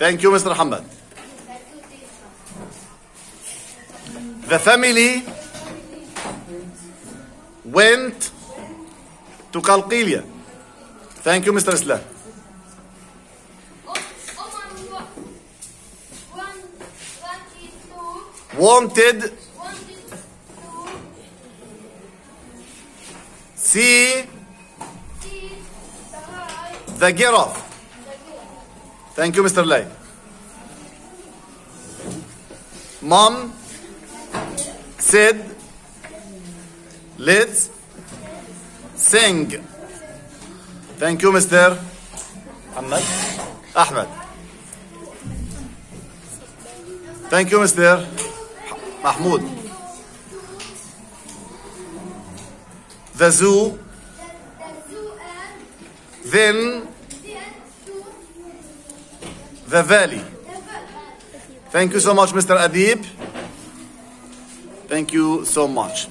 Thank you, Mr. Hamad. The family went to Kalqilia. Thank you, Mr. Islam. Wanted see the giraffe. Thank you, Mr. Laith. Mom said, let's sing. Thank you, Mr. Ahmed. Ahmed. Thank you, Mr. Mahmoud. The zoo, then the valley. Thank you so much, Mr. Adib. Thank you so much.